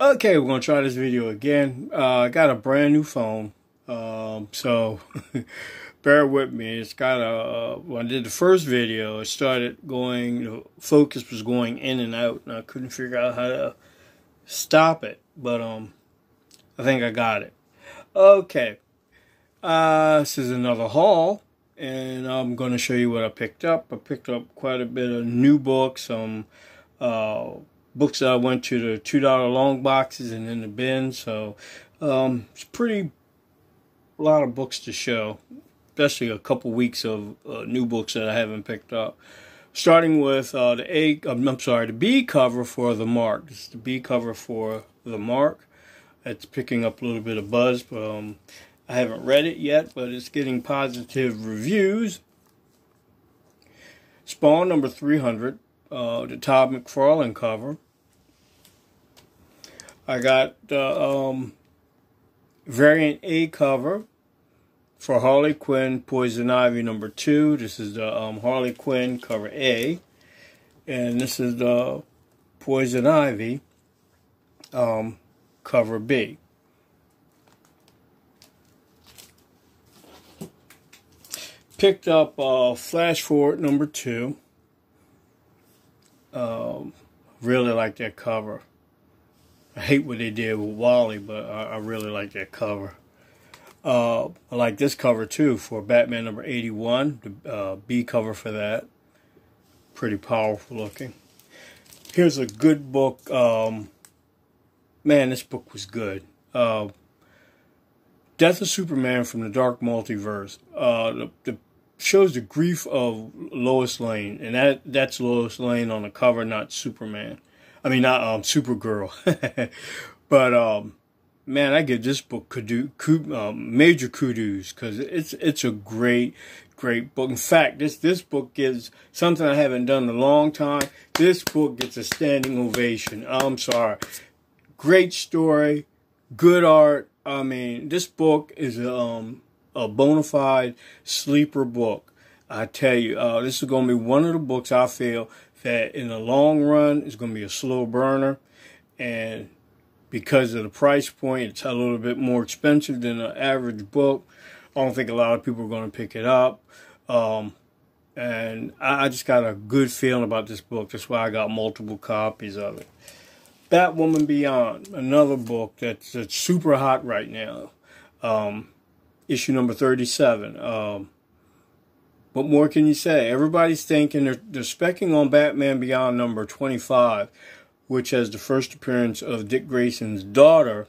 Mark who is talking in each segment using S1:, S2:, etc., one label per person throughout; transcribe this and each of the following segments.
S1: Okay, we're gonna try this video again. Uh, I got a brand new phone, um, so bear with me. It's got a. Uh, when I did the first video, it started going. The focus was going in and out, and I couldn't figure out how to stop it. But um, I think I got it. Okay, uh, this is another haul, and I'm to show you what I picked up. I picked up quite a bit of new books, some uh, books that I went to the two dollar long boxes and in the bin. So um, it's pretty a lot of books to show, especially a couple weeks of uh, new books that I haven't picked up. Starting with uh, the A, I'm sorry, the B cover for the Mark. Is the B cover for the Mark. It's picking up a little bit of buzz. But, um, I haven't read it yet, but it's getting positive reviews. Spawn number 300, uh, the Todd McFarlane cover. I got the um, variant A cover for Harley Quinn Poison Ivy number two. This is the um, Harley Quinn cover A, and this is the Poison Ivy um, cover B. Picked up uh, Flash Forward number two. Um, really like that cover. I hate what they did with Wally, but I, I really like that cover. Uh, I like this cover too for Batman number 81, the uh, B cover for that. Pretty powerful looking. Here's a good book. Um, man, this book was good. Uh, Death of Superman from the Dark Multiverse. Uh, the, the shows the grief of Lois Lane, and that that's Lois Lane on the cover, not Superman. I mean, not um, Supergirl. but um, man, I give this book kudu, um, major kudos because it's it's a great, great book. In fact, this this book gives something I haven't done in a long time. This book gets a standing ovation. I'm sorry, great story, good art. I mean, this book is um a bona fide sleeper book. I tell you, uh, this is going to be one of the books I feel that in the long run is going to be a slow burner. And because of the price point, it's a little bit more expensive than an average book. I don't think a lot of people are going to pick it up. Um, and I, I just got a good feeling about this book. That's why I got multiple copies of it. Batwoman Beyond, another book that's, that's super hot right now. Um, issue number 37. Um, what more can you say? Everybody's thinking they're, they're specking on Batman Beyond number 25, which has the first appearance of Dick Grayson's daughter.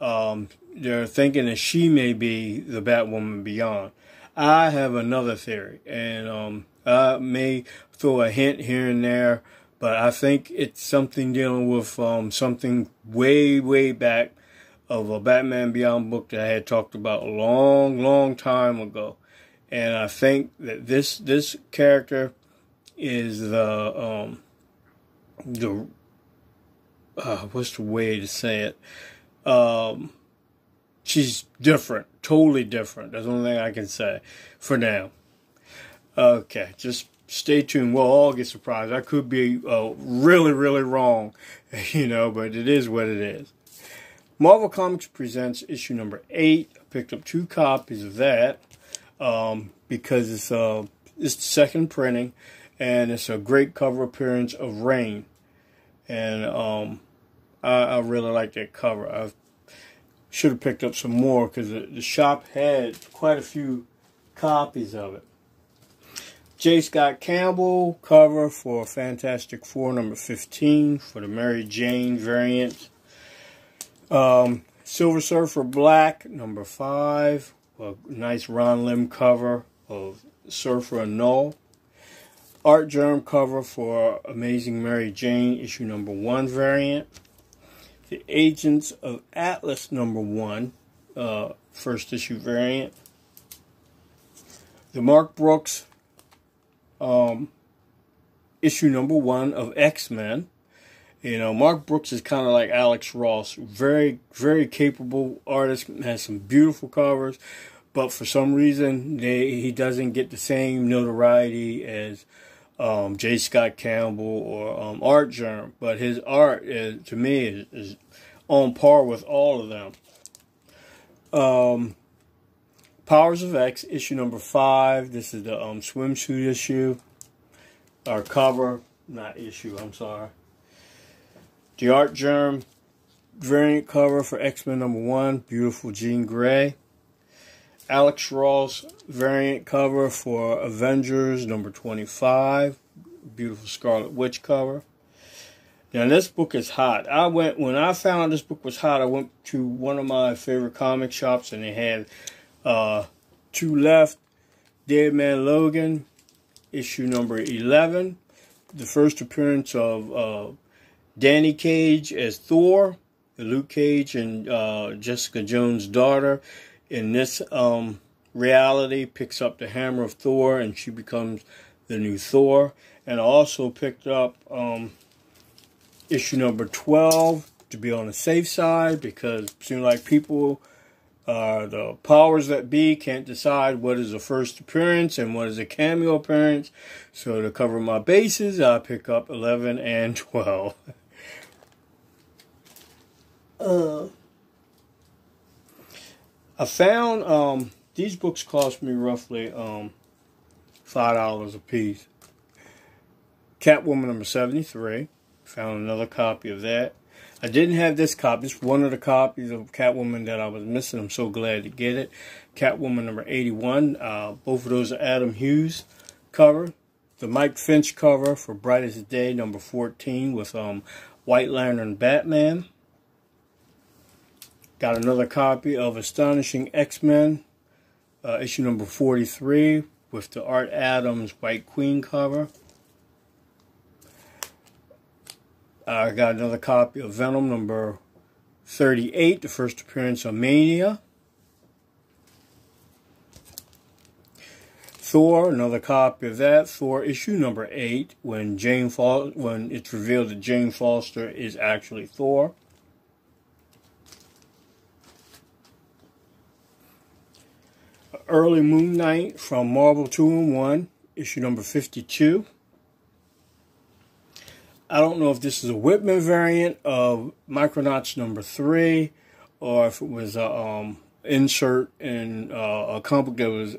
S1: Um, they're thinking that she may be the Batwoman Beyond. I have another theory, and um, I may throw a hint here and there, but I think it's something dealing with um, something way, way back of a Batman Beyond book that I had talked about a long, long time ago. And I think that this this character is the um the uh, what's the way to say it? Um, she's different, totally different. That's the only thing I can say for now. Okay, just stay tuned. We'll all get surprised. I could be uh, really, really wrong, you know, but it is what it is. Marvel Comics presents issue number eight. I picked up two copies of that um, because it's uh, it's the second printing, and it's a great cover appearance of Rain, and um, I, I, really like that cover. I should have picked up some more because the, the shop had quite a few copies of it. J. Scott Campbell cover for Fantastic Four number 15 for the Mary Jane variant. Um, Silver Surfer Black, number five. A nice Ron Lim cover of Surfer and Knull. Artgerm cover for Amazing Mary Jane, issue number one variant. The Agents of Atlas, number one, uh, first issue variant. The Mark Brooks, um, issue number one of X Men. You know, Mark Brooks is kind of like Alex Ross, very, very capable artist, has some beautiful covers, but for some reason they, he doesn't get the same notoriety as um, J. Scott Campbell or um, Artgerm. But his art, is, to me, is, is on par with all of them. Um, Powers of X, issue number five. This is the um, swimsuit issue, or cover, not issue, I'm sorry. The Artgerm variant cover for X-Men number one, beautiful Jean Grey. Alex Ross variant cover for Avengers number 25, beautiful Scarlet Witch cover. Now this book is hot. I went when I found this book was hot. I went to one of my favorite comic shops and they had uh, two left. Dead Man Logan, issue number eleven, the first appearance of uh, Danny Cage as Thor, Luke Cage and uh, Jessica Jones' daughter. In this um, reality, picks up the hammer of Thor and she becomes the new Thor. And I also picked up. Um, issue number 12 to be on the safe side because it seems like people, uh, the powers that be, can't decide what is a first appearance and what is a cameo appearance. So to cover my bases, I pick up 11 and 12. uh, I found um, these books cost me roughly um, $5 a piece. Catwoman number 73. Found another copy of that. I didn't have this copy. It's one of the copies of Catwoman that I was missing. I'm so glad to get it. Catwoman number 81. Uh, both of those are Adam Hughes cover. The Mike Finch cover for Brightest Day number 14 with um, White Lantern Batman. Got another copy of Astonishing X-Men uh, issue number 43 with the Art Adams White Queen cover. I got another copy of Venom number 38, the first appearance of Mania. Thor, another copy of that. Thor issue number 8, when Jane when it's revealed that Jane Foster is actually Thor. Early Moon Knight from Marvel 2 in 1, issue number 52. I don't know if this is a Whitman variant of Micronauts number three, or if it was a um, insert in uh, a comic that was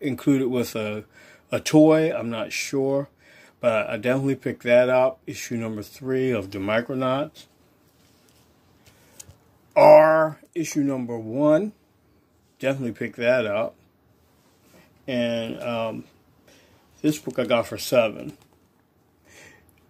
S1: included with a a toy. I'm not sure, but I definitely picked that up. Issue number three of the Micronauts. R issue number one, definitely picked that up. And um, this book I got for seven.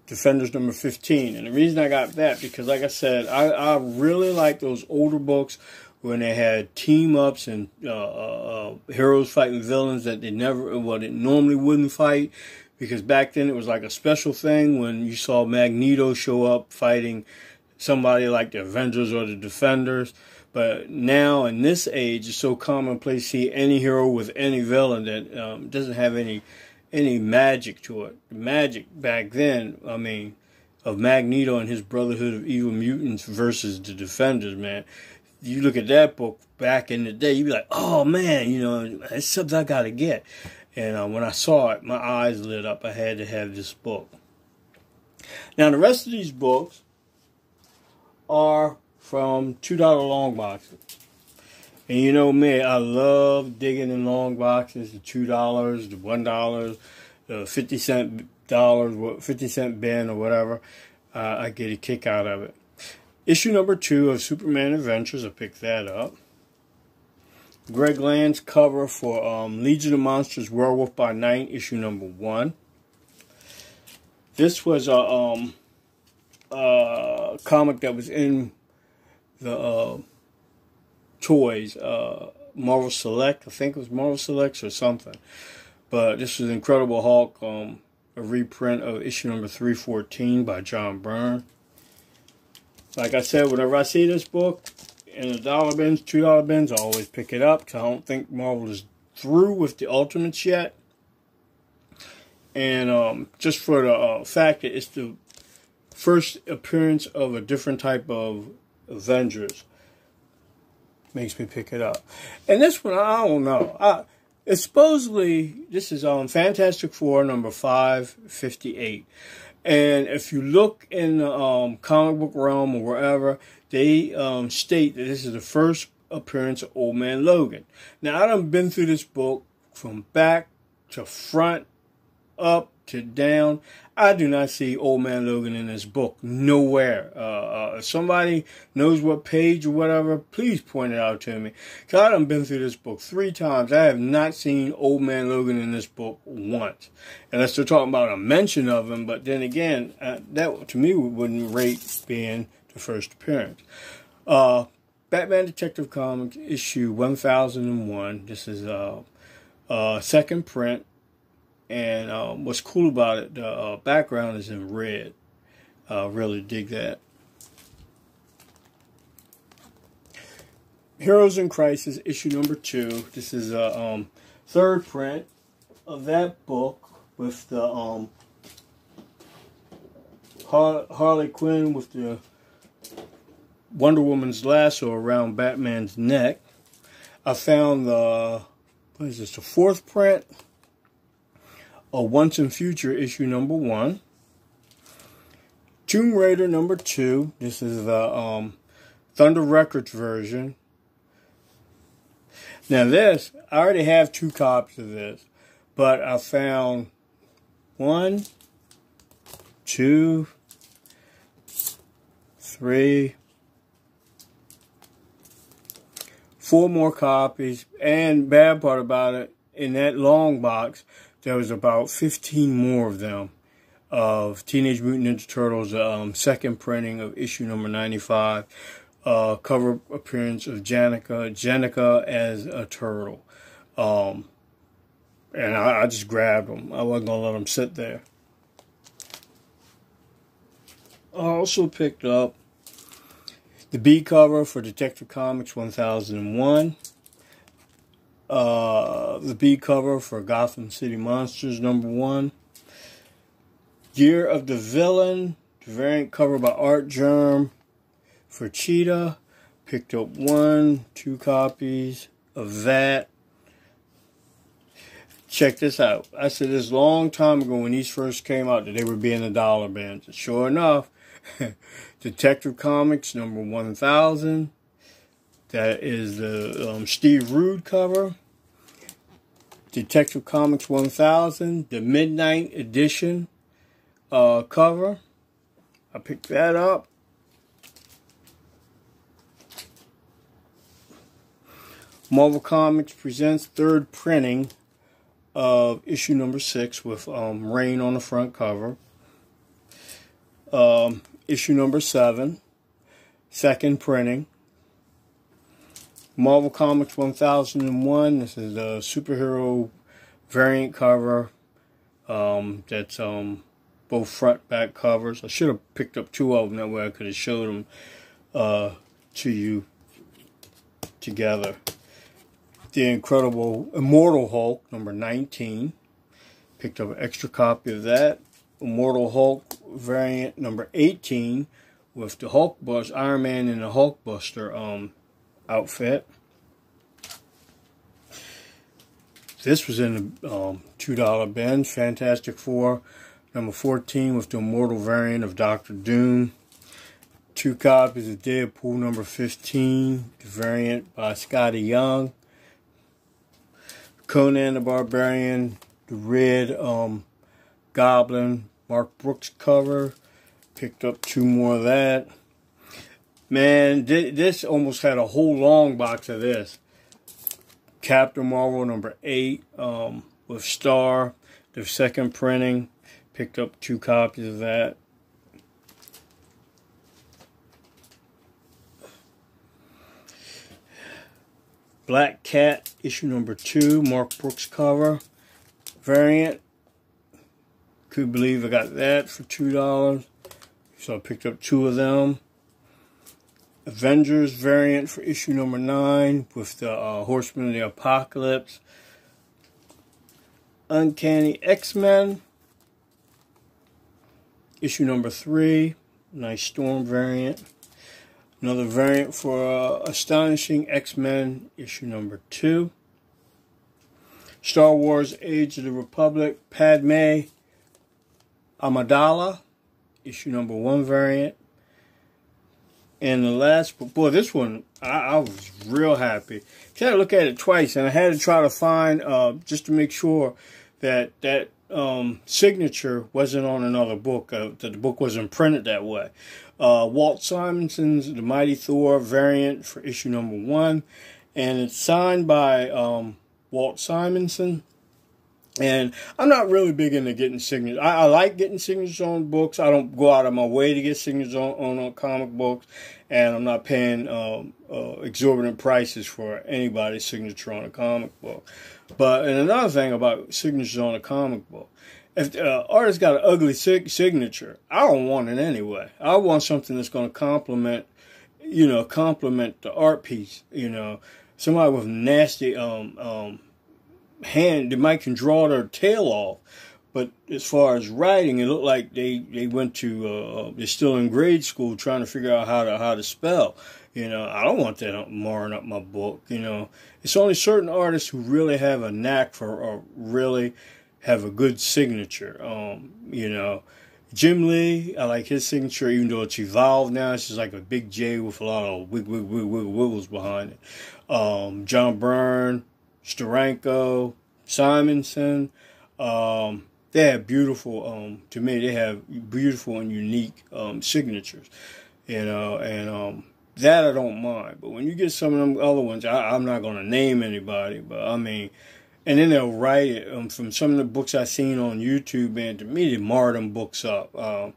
S1: Defenders number 15. And the reason I got that, because like I said, I, I really like those older books when they had team ups and uh, uh, uh, heroes fighting villains that they never, what it normally wouldn't fight. Because back then it was like a special thing when you saw Magneto show up fighting somebody like the Avengers or the Defenders. But now in this age, it's so commonplace to see any hero with any villain that um, doesn't have any any magic to it. Magic back then, I mean, of Magneto and his Brotherhood of Evil Mutants versus the Defenders, man. You look at that book back in the day, you'd be like, oh man, you know, it's something I got to get. And uh, when I saw it, my eyes lit up. I had to have this book. Now, the rest of these books are from $2 long boxes. And you know me, I love digging in long boxes, the two dollars, the one dollar, the fifty cent dollars, fifty cent bin or whatever. Uh, I get a kick out of it. Issue number two of Superman Adventures, I picked that up. Greg Land's cover for um, Legion of Monsters Werewolf by Night, issue number one. This was a um, uh, comic that was in the uh, toys, uh, Marvel Select, I think it was Marvel Selects or something. But this is Incredible Hulk, um, a reprint of issue number 314 by John Byrne. Like I said, whenever I see this book in the dollar bins, two dollar bins, I always pick it up because I don't think Marvel is through with the Ultimates yet. And um, just for the uh, fact that it's the first appearance of a different type of Avengers makes me pick it up. And this one, I don't know. I, it's supposedly, this is on um, Fantastic Four number 558. And if you look in the um, comic book realm or wherever, they um, state that this is the first appearance of Old Man Logan. Now, I done been through this book from back to front, up to down. I do not see Old Man Logan in this book nowhere. Uh, uh, if somebody knows what page or whatever, please point it out to me. Cause I done been through this book three times. I have not seen Old Man Logan in this book once. Unless they're talking about a mention of him, but then again, uh, that to me wouldn't rate being the first appearance. Uh, Batman Detective Comics issue 1001. This is a, a second print and um, what's cool about it, the uh, background is in red. Uh, really dig that. Heroes in Crisis, issue number two. This is a um, third print of that book with the um, Har Harley Quinn with the Wonder Woman's lasso around Batman's neck. I found the, what is this, the fourth print? A Once and Future issue number one. Tomb Raider number two. This is the um, Thunder Records version. Now this, I already have two copies of this, but I found one, two, three, four more copies. And bad part about it, in that long box, there was about 15 more of them of Teenage Mutant Ninja Turtles, um, second printing of issue number 95, uh, cover appearance of Jennika, Jennika as a turtle. Um, and I, I, just grabbed them. I wasn't going to let them sit there. I also picked up the B cover for Detective Comics 1001 uh, the B cover for Gotham City Monsters number one. Year of the Villain, the variant cover by Artgerm for Cheetah. Picked up one, two copies of that. Check this out. I said this long time ago when these first came out that they would be in the dollar bins. Sure enough, Detective Comics number 1000 that is the um, Steve Rude cover. Detective Comics 1000, the Midnight Edition uh, cover. I picked that up. Marvel Comics presents third printing of issue number six with um, Rain on the front cover. Um, issue number seven, second printing. Marvel Comics 1001. This is a superhero variant cover. Um, that's um, both front back covers. I should have picked up two of them that way I could have showed them uh, to you together. The Incredible Immortal Hulk number 19. Picked up an extra copy of that. Immortal Hulk variant number 18 with the Hulk Bust, Iron Man and the Hulk Buster um, outfit. This was in the um, $2 bin. Fantastic Four, number 14 with the immortal variant of Doctor Doom. Two copies of Deadpool number 15, the variant by Skottie Young. Conan the Barbarian, the red um, Goblin, Mark Brooks cover. Picked up two more of that. Man, this almost had a whole long box of this. Captain Marvel number 8 um, with Star, the second printing. Picked up two copies of that. Black Cat, issue number 2, Mark Brooks cover. Variant. Could believe I got that for $2. So I picked up two of them. Avengers variant for issue number 9 with the uh, Horsemen of the Apocalypse. Uncanny X-Men. Issue number 3. Nice Storm variant. Another variant for uh, Astonishing X-Men issue number 2. Star Wars Age of the Republic. Padme Amidala issue number one variant. And the last, boy, this one, I, I was real happy. I had to look at it twice, and I had to try to find, uh, just to make sure that that um, signature wasn't on another book, uh, that the book wasn't printed that way. Uh, Walt Simonson's The Mighty Thor variant for issue number one, and it's signed by um, Walt Simonson. And I'm not really big into getting signatures. I, I, like getting signatures on books. I don't go out of my way to get signatures on, on, on comic books. And I'm not paying um, uh, exorbitant prices for anybody's signature on a comic book. But and another thing about signatures on a comic book, if the uh, artist got an ugly sig- signature, I don't want it anyway. I want something that's going to complement, you know, complement the art piece. You know, somebody with nasty um, um, hand, they might can draw their tail off. But as far as writing, it looked like they, they went to uh, they're still in grade school trying to figure out how to how to spell. You know, I don't want that marring up my book. You know, it's only certain artists who really have a knack for or really have a good signature. Um, you know, Jim Lee, I like his signature, even though it's evolved now. It's just like a big J with a lot of wig, wig, wig, wig, wiggles behind it. Um, John Byrne, Steranko, Simonson. Um, they have beautiful, um, to me, they have beautiful and unique um, signatures, you know, and um, that I don't mind. But when you get some of them other ones, I, am not going to name anybody, but I mean, and then they'll write it um, from some of the books I've seen on YouTube, and to me, they mar them books up. Um,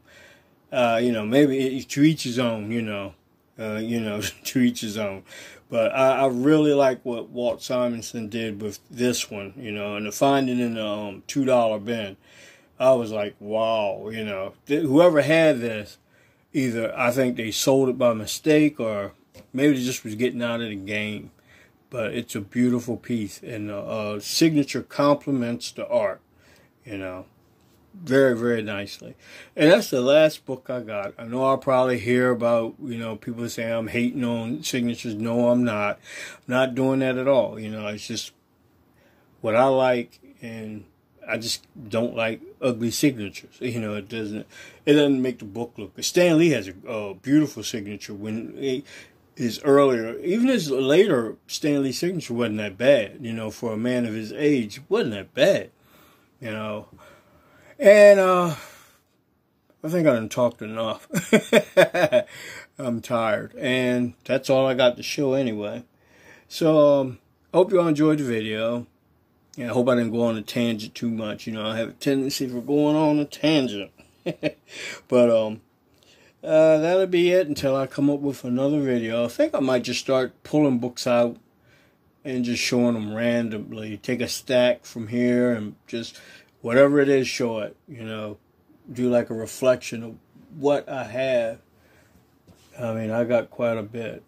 S1: uh, you know, maybe it, to each his own, you know, uh, you know, to each his own. But I, I, really like what Walt Simonson did with this one, you know, and to find it in the um, two dollar bin. I was like, wow, you know, th- whoever had this, either I think they sold it by mistake or maybe they just was getting out of the game. But it's a beautiful piece, and uh, uh, signature complements the art, you know very very nicely. And that's the last book i got. I know i'll probably hear about you know people saying i'm hating on signatures. No i'm not. I'm not doing that at all. You know it's just what i like and i just don't like ugly signatures. You know it doesn't it doesn't make the book look good. Stan lee has a, a beautiful signature when he, his earlier. Even his later stan lee signature wasn't that bad. You know for a man of his age wasn't that bad. You know and uh, I think I done talked enough. I'm tired. And that's all I got to show anyway. So, um, I hope you all enjoyed the video. I hope I didn't go on a tangent too much. You know, I have a tendency for going on a tangent. but, um, uh, that'll be it until I come up with another video. I think I might just start pulling books out and just showing them randomly. Take a stack from here and just whatever it is, show it. You know, do like a reflection of what I have. I mean, I got quite a bit.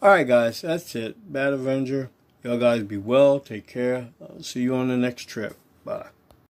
S1: All right, guys, that's it. Bat Avenger. Y'all guys be well. Take care. I'll see you on the next trip. Bye.